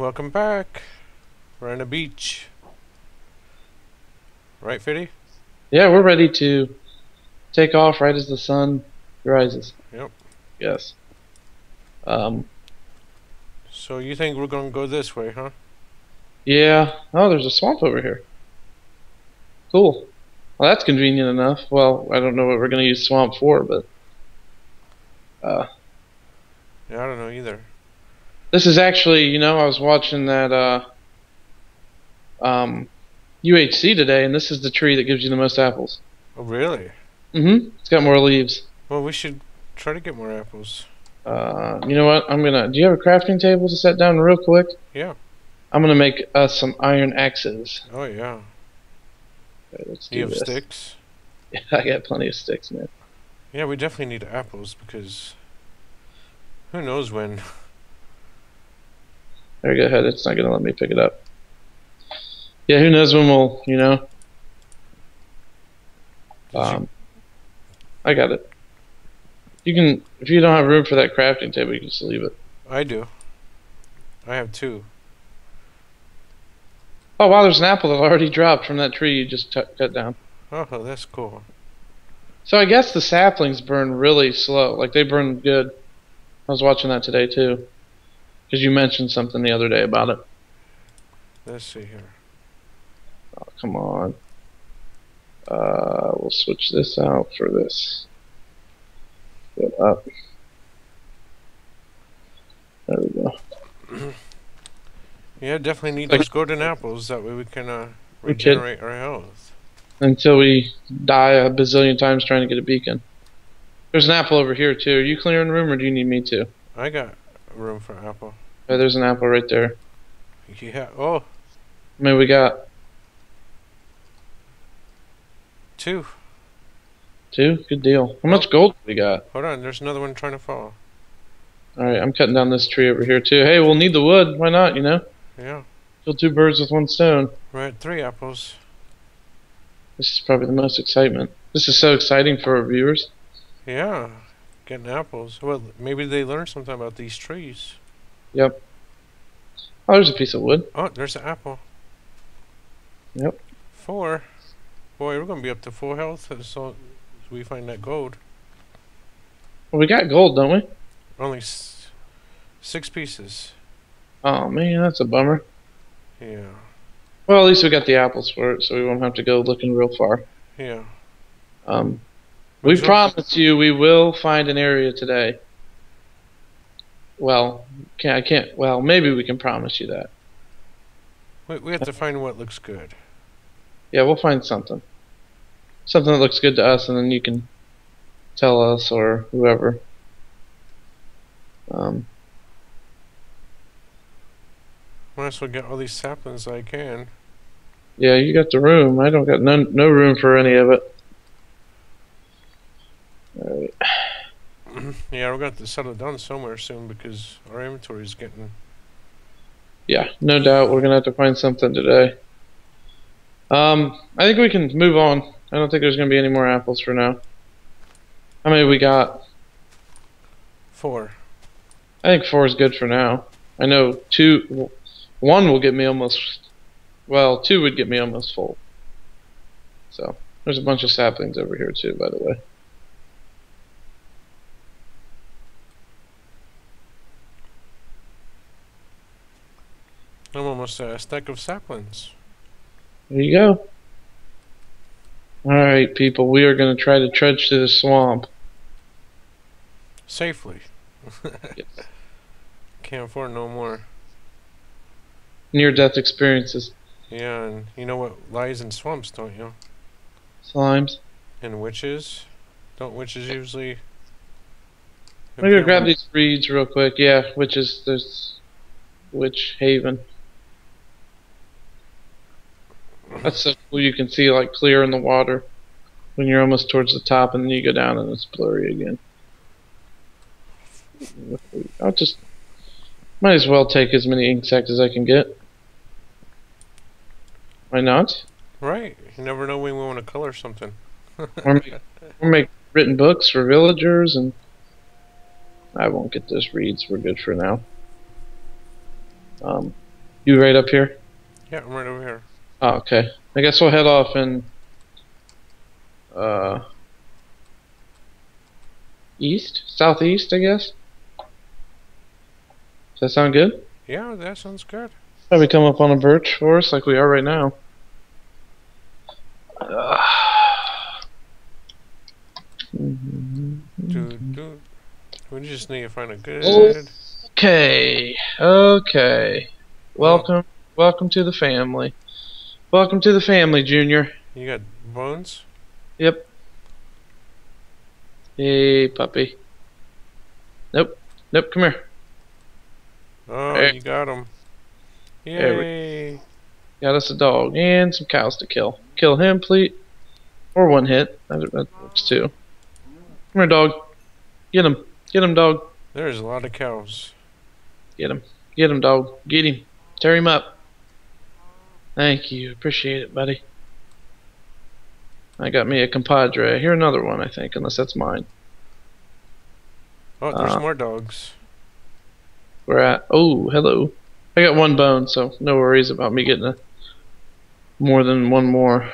Welcome back. We're on a beach. Right, Fiddy? Yeah, we're ready to take off right as the sun rises. Yep. Yes. Um. So you think we're gonna go this way, huh? Yeah. Oh, there's a swamp over here. Cool. Well, that's convenient enough. Well, I don't know what we're gonna use swamp for, but uh, Yeah, I don't know either. This is actually, you know, I was watching that uh, um, UHC today, and this is the tree that gives you the most apples. Oh, really? Mm-hmm. It's got more leaves. Well, we should try to get more apples. Uh, you know what? I'm gonna. Do you have a crafting table to set down real quick? Yeah. I'm gonna make us some iron axes. Oh, yeah. Okay, let's do You have this. sticks? Yeah, I got plenty of sticks, man. Yeah, we definitely need apples because who knows when. There, go ahead. It's not gonna let me pick it up. Yeah, who knows when we'll, you know. Um, I got it. You can, if you don't have room for that crafting table, you can just leave it. I do. I have two. Oh wow, there's an apple that already dropped from that tree you just t- cut down. Oh, that's cool. So I guess the saplings burn really slow. Like they burn good. I was watching that today too, because you mentioned something the other day about it. Let's see here. Oh, come on. Uh, we'll switch this out for this. Go up. There we go. Yeah, definitely need those golden apples. That way we can uh, regenerate our health. Until we die a bazillion times trying to get a beacon. There's an apple over here too. Are you clearing the room or do you need me to? I got room for apple. Oh, there's an apple right there. Yeah. Oh, I mean, we got two. two. Good deal. How much oh. gold we got? Hold on. There's another one trying to fall. All right, I'm cutting down this tree over here too. Hey, we'll need the wood. Why not? You know, Yeah. kill two birds with one stone. At three apples. This is probably the most excitement. This is so exciting for our viewers. Yeah. Getting apples. Well, maybe they learn something about these trees. Yep. Oh, there's a piece of wood. Oh, there's an apple. Yep. Four. Boy, we're gonna be up to full health as soon as we find that gold. Well, we got gold, don't we? Only s- six pieces. Oh man, that's a bummer. Yeah. Well, at least we got the apples for it, so we won't have to go looking real far. Yeah. Um, we one- promise you we will find an area today. Well, can I can't. Well, maybe we can promise you that. We, we have to find what looks good. Yeah, we'll find something. Something that looks good to us, and then you can tell us or whoever. Um, Might as well get all these saplings I can. yeah, you got the room. I don't got no no room for any of it. Alright. yeah, we're gonna have to settle down somewhere soon because our inventory is getting. Yeah, no doubt we're gonna have to find something today. Um, I think we can move on. I don't think there's gonna be any more apples for now. How many we got? Four. I think four is good for now. I know two, one will get me almost. Well, two would get me almost full. So there's a bunch of saplings over here too, by the way. I'm almost at a stack of saplings. There you go. All right, people, we are gonna try to trudge through the swamp. Safely. Yes. Can't afford no more. Near-death experiences, Yeah, and you know what lies in swamps, don't you? slimes. And witches? Don't witches usually. I'm gonna grab these reeds real quick. Yeah, which is there's Witch Haven. That's so cool. You can see like clear in the water when you're almost towards the top, and then you go down and it's blurry again. I'll just might as well take as many ink insects as I can get. Why not? Right. You never know when we want to color something. Or make, or make written books for villagers, and I won't get those reeds. We're good for now. Um, You right up here? Yeah, I'm right over here. Oh, okay. I guess we'll head off and uh east, southeast, I guess. Does that sound good? Yeah, that sounds good. Probably come up on a birch forest like we are right now. Uh, Dude, dude. We just need to find a good. Okay, okay. Welcome, welcome to the family. Welcome to the family, Junior. You got bones? Yep. Hey, puppy. Nope, nope. Come here. Oh, There. you got him. We- Yay! Got us a dog and some cows to kill. Kill him, please. Or one hit. That, that works too. Come here, dog. Get him. Get him, dog. There's a lot of cows. Get him. Get him, dog. Get him. Tear him up. Thank you. Appreciate it, buddy. I got me a compadre. Here another one, I think, unless that's mine. Oh, there's Uh, more dogs. We're at. Oh, hello. I got one bone, so no worries about me getting a more than one more.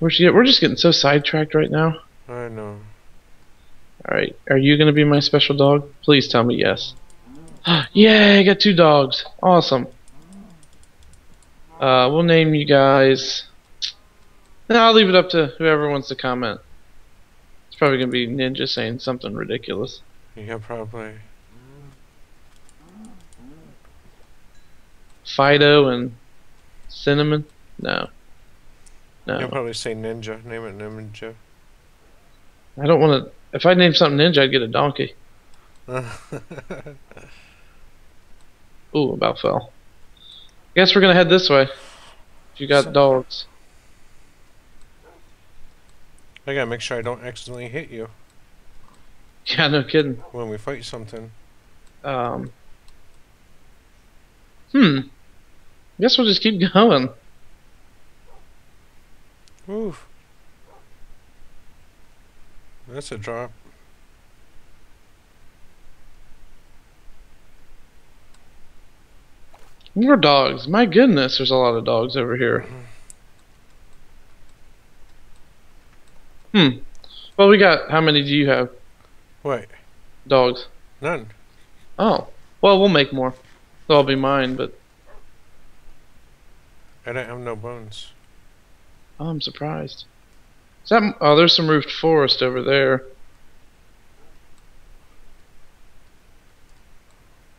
We're just, we're just getting so sidetracked right now. I know. All right, are you gonna be my special dog? Please tell me yes. Yay! I got two dogs. Awesome. Uh, we'll name you guys. No, I'll leave it up to whoever wants to comment. It's probably gonna be Ninja saying something ridiculous. Yeah, probably. Fido and Cinnamon? No. No. You'll probably say ninja. Name it ninja. I don't want to. If I name something Ninja, I'd get a donkey. Ooh, about fell. Guess we're gonna head this way. If you got So- dogs. I gotta make sure I don't accidentally hit you Yeah, no kidding. when we fight something. Um. Hmm. Guess we'll just keep going. Oof. That's a drop. More dogs. My goodness, there's a lot of dogs over here. Hmm. Well, we got. How many do you have? Wait, Dogs. none. Oh. Well, we'll make more. They'll all be mine, but I don't have no bones. oh, I'm surprised. Is that? Oh, there's some roofed forest over there.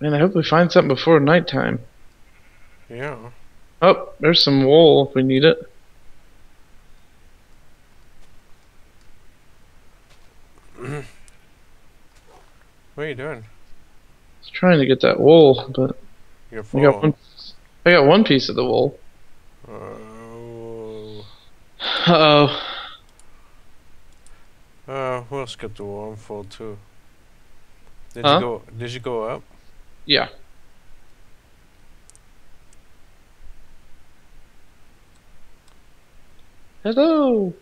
Man, I hope we find something before nighttime. Yeah. Oh, there's some wool if we need it. What are you doing? I was trying to get that wool, but You're I got one. I got one piece of the wool. Oh. Uh oh. Uh, we'll skip the wall. I'm full too. Did Huh? you go? Did you go up? Yeah. Hello.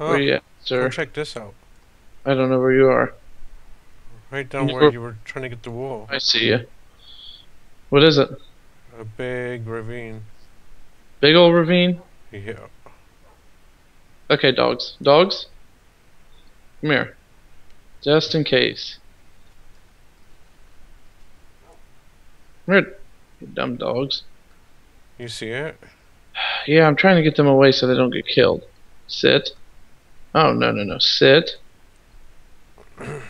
Oh, Where you at, sir? check this out. I don't know where you are. Right down where you were trying to get the wall. I see you. What is it? A big ravine. Big old ravine? Yeah. Okay, dogs. Dogs? Come here. Just in case. Come here, you dumb dogs. You see it? Yeah, I'm trying to get them away so they don't get killed. Sit. Oh, no, no, no. Sit. I'm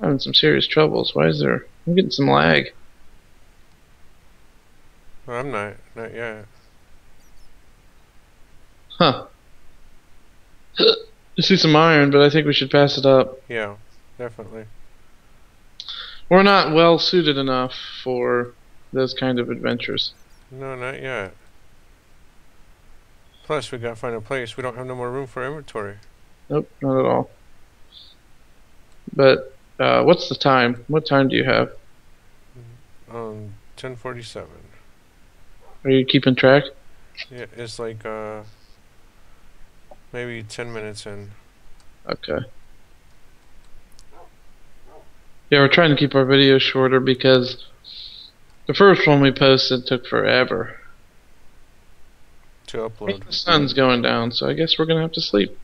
having some serious troubles. Why is there... I'm getting some lag. I'm not. Not yet. Huh. I see some iron, but I think we should pass it up. Yeah, definitely. We're not well suited enough for those kind of adventures. No, not yet. Plus, we gotta find a place. We don't have no more room for inventory. Nope, not at all. But uh, what's the time? What time do you have? Um, 1047. Are you keeping track? Yeah, it's like, uh, maybe 10 minutes in. Okay. Yeah, we're trying to keep our videos shorter because The first one we posted took forever. To upload. The sun's going down, so I guess we're gonna have to sleep.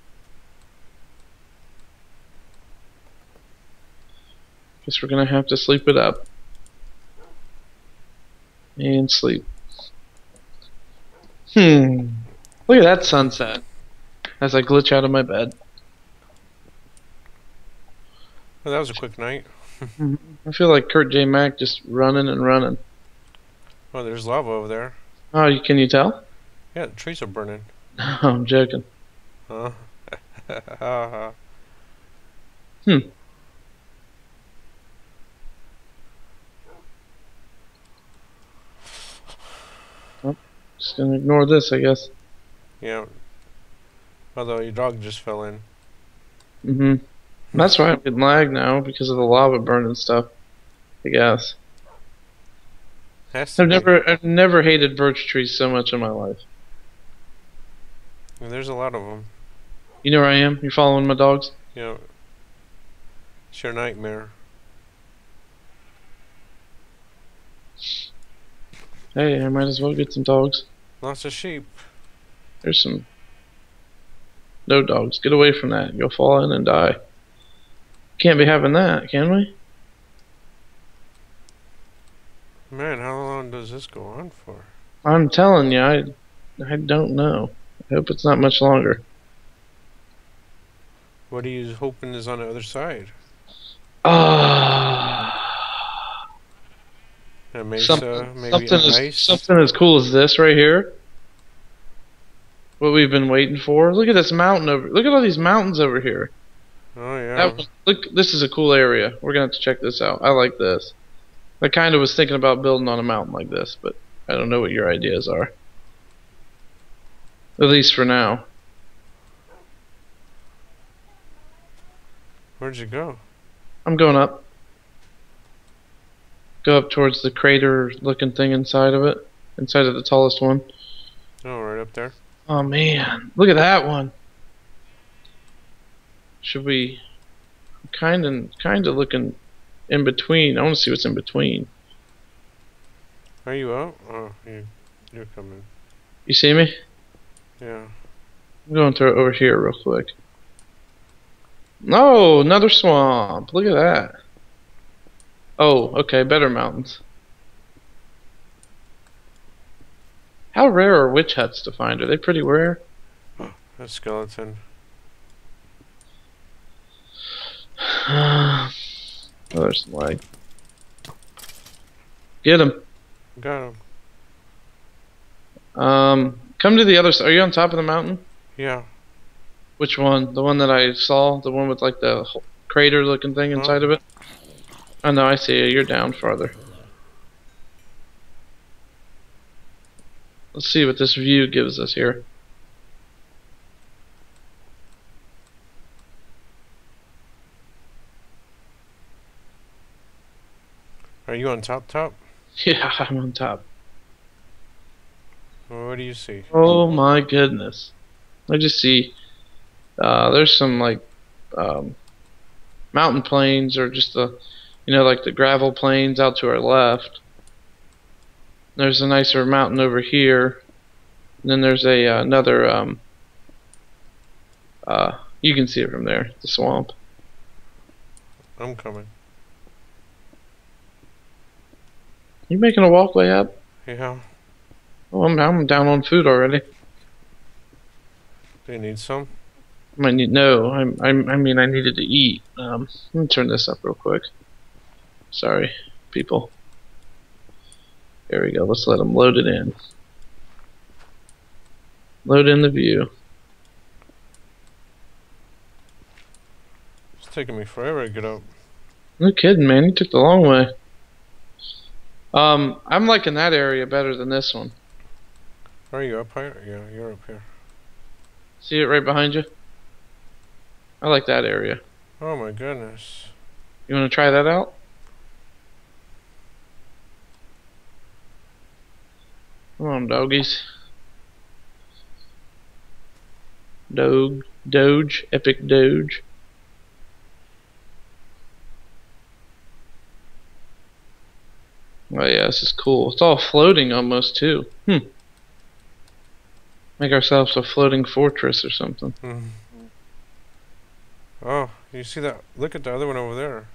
Guess we're gonna have to sleep it up. And sleep. Hmm. Look at that sunset. As I glitch out of my bed. Well, that was a quick night. I feel like Kurt J. Mack just running and running. Oh, there's lava over there. Oh, you, can you tell? Yeah, the trees are burning. No, I'm joking. Huh? Ha. Just gonna ignore this, I guess. yeah. Although your dog just fell in. Mm hmm That's why I'm getting lag now because of the lava burning stuff. I guess. I've be. never, I've never hated birch trees so much in my life. There's a lot of them. You know where I am? You're following my dogs? Yeah. It's your nightmare. Hey, I might as well get some dogs. Lots of sheep. There's some. No dogs. Get away from that. You'll fall in and die. Can't be having that, can we? Man, how long does this go on for? I'm telling you, I, I don't know. I hope it's not much longer. What are you hoping is on the other side? Ah. A mesa, Some- maybe something as something as cool as this right here. What we've been waiting for. Look at this mountain over. Look at all these mountains over here. Oh yeah. That look, this is a cool area. We're gonna have to check this out. I like this. I kind of was thinking about building on a mountain like this, but I don't know what your ideas are. At least for now. Where'd you go? I'm going up. Go up towards the crater looking thing inside of it. Inside of the tallest one. Oh, right up there. Oh man, look at that one. Should we kind of kind of looking in between? I want to see what's in between. Are you out? Oh, you, you're coming. You see me? Yeah. I'm going it over here real quick. No, another swamp. Look at that. Oh, okay, better mountains. How rare are witch huts to find? Are they pretty rare? A skeleton. oh, there's some lag. Get him. Got him. Um, come to the other side. Are you on top of the mountain? Yeah. Which one? The one that I saw? The one with like the crater looking thing uh-huh. inside of it? Oh no, I see you. You're down farther. Let's see what this view gives us here. Are you on top top? Yeah, I'm on top. What do you see? Oh my goodness. I just see uh, there's some like um, mountain plains or just the you know like the gravel plains out to our left. There's a nicer mountain over here. And then there's a uh, another um, uh, you can see it from there, the swamp. I'm coming. You making a walkway up? Yeah. Oh, I'm I'm down on food already. Do you need some? I might need no. I'm, I'm I mean I needed to eat. Um, let me turn this up real quick. Sorry, people. There we go. Let's let them load it in. Load in the view. It's taking me forever to get up. No kidding, man. You took the long way. Um, I'm liking that area better than this one. Are you up here? Yeah, you're up here. See it right behind you? I like that area. Oh my goodness. You want to try that out? Come on, doggies. Doge, Doge, epic Doge. Oh yeah, this is cool. It's all floating almost too. Hmm. Make ourselves a floating fortress or something. Mhm. Oh, you see that? Look at the other one over there.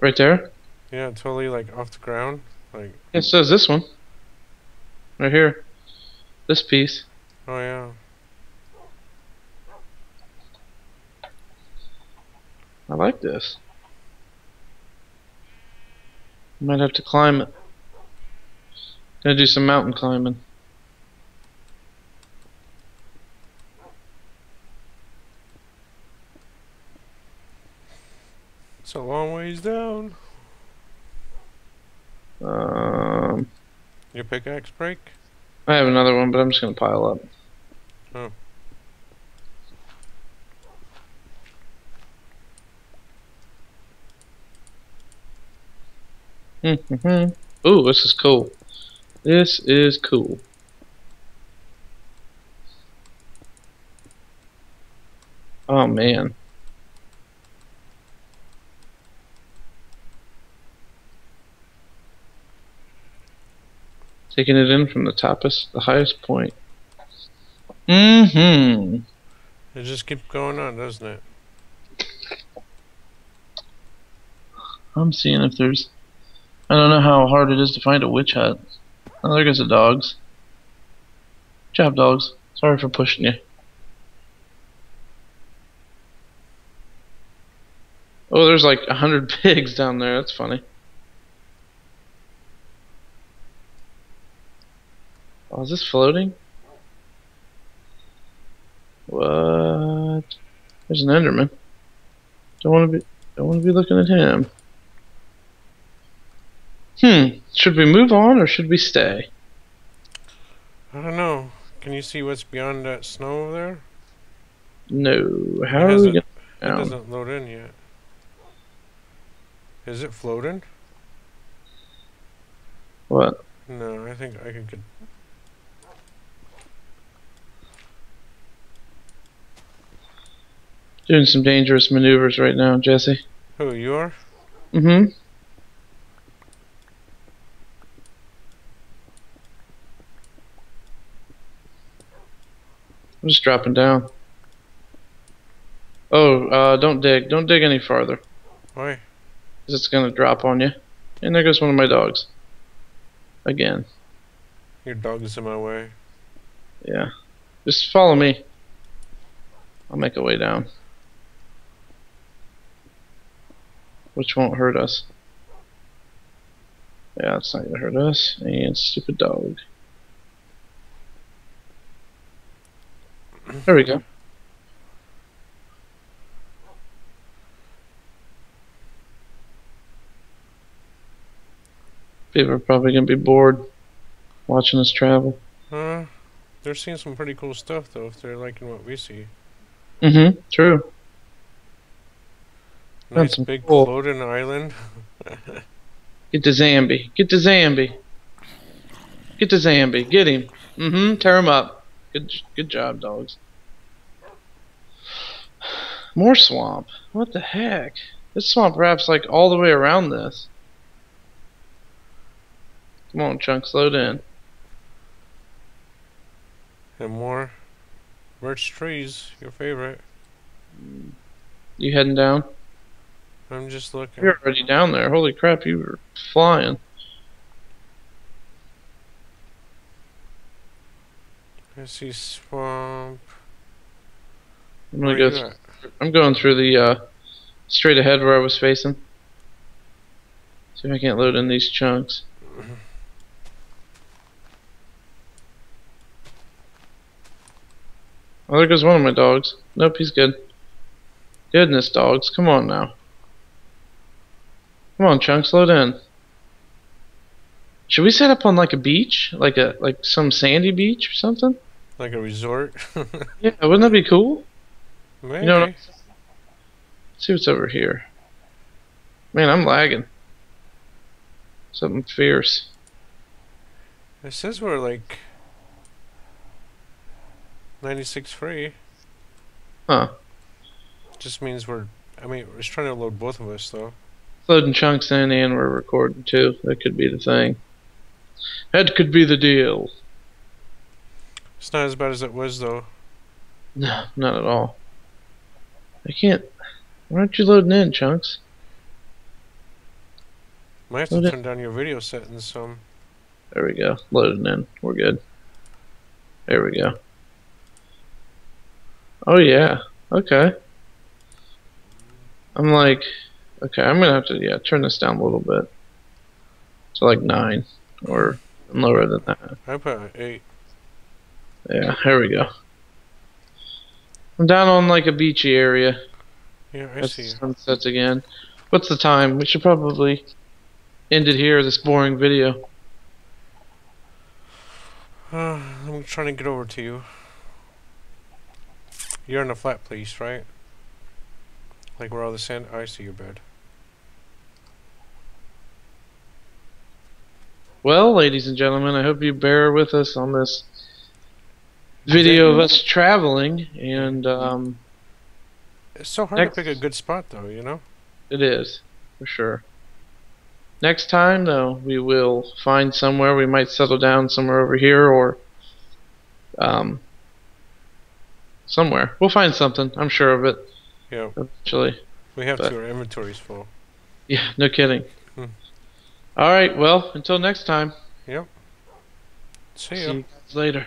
Right there? Yeah, totally like off the ground. Like, It says this one. Right here. This piece. oh yeah. I like this. Might have to climb it. Gonna do some mountain climbing. It's a long ways down. Um, Your pickaxe break? I have another one, but I'm just gonna pile up. Oh. Mm-hmm. Ooh, this is cool. This is cool. Oh man. Taking it in from the toppest, the highest point. Mm-hmm. It just keeps going on, doesn't it? I'm seeing if there's. I don't know how hard it is to find a witch hut. Oh, there goes the dogs. Good job, dogs. Sorry for pushing you. Oh, there's like a hundred pigs down there. That's funny. Oh, is this floating? What? There's an Enderman. Don't want to be. Don't want to be looking at him. Hmm. Should we move on or should we stay? I don't know. Can you see what's beyond that snow over there? No. How It are we going It doesn't load in yet. Is it floating? What? No, I think I could. Doing some dangerous maneuvers right now, Jesse. Who you are? Mm-hmm. I'm just dropping down. Oh, uh, don't dig. Don't dig any farther. Why? 'cause it's gonna drop on you. And there goes one of my dogs. Again. Your dog is in my way. Yeah. Just follow me. I'll make a way down. Which won't hurt us. Yeah, it's not gonna hurt us. And stupid dog. There we go. People are probably gonna be bored watching us travel. Uh, they're seeing some pretty cool stuff though. If they're liking what we see, Mm-hmm. True. Nice some big cool- floating island. Get to Zambi. Get to Zambi. Get to Zambi. Get him. Mm-hmm. Tear him up. Good, good job, dogs. More swamp. What the heck? This swamp wraps like all the way around this. Come on, chunks, load in. and more birch trees. Your favorite. You heading down? I'm just looking. You're already down there. Holy crap, you were flying. I see swamp. I'm gonna go. Th- at? I'm going through the uh, straight ahead where I was facing. See if I can't load in these chunks. Oh, there goes one of my dogs. Nope, he's good. Goodness, dogs, come on now. Come on, chunks, slow down. Should we set up on like a beach, like a like some sandy beach or something? Like a resort. Yeah, wouldn't that be cool? Maybe. know, Let's see what's over here. Man, I'm lagging. Something fierce. It says we're like 96 free. Huh. Just means we're. I mean, it's trying to load both of us though. Loading chunks in and we're recording too. That could be the thing. That could be the deal. It's not as bad as it was though. No, not at all. I can't. Why aren't you loading in, chunks? Might have to turn down your video settings some. There we go. Loading in. We're good. There we go. Oh yeah. Okay. I'm like, okay, I'm gonna have to yeah turn this down a little bit to like nine or lower than that. I put eight. Yeah, here we go. I'm down on like a beachy area. Yeah, I That's see. sunsets again. What's the time? We should probably end it here. This boring video. Uh, I'm trying to get over to you. You're in a flat place, right? Like where all the sand. I see your bed. Well, ladies and gentlemen, I hope you bear with us on this video of us traveling, and um, It's so hard Next- to pick a good spot, though. You know. it is for sure. Next time, though, we will find somewhere. We might settle down somewhere over here, or um, somewhere. We'll find something. I'm sure of it. Yeah, Eventually. we have But- to. Our inventory's full. Yeah, no kidding. All right. Well, until next time. See See you later.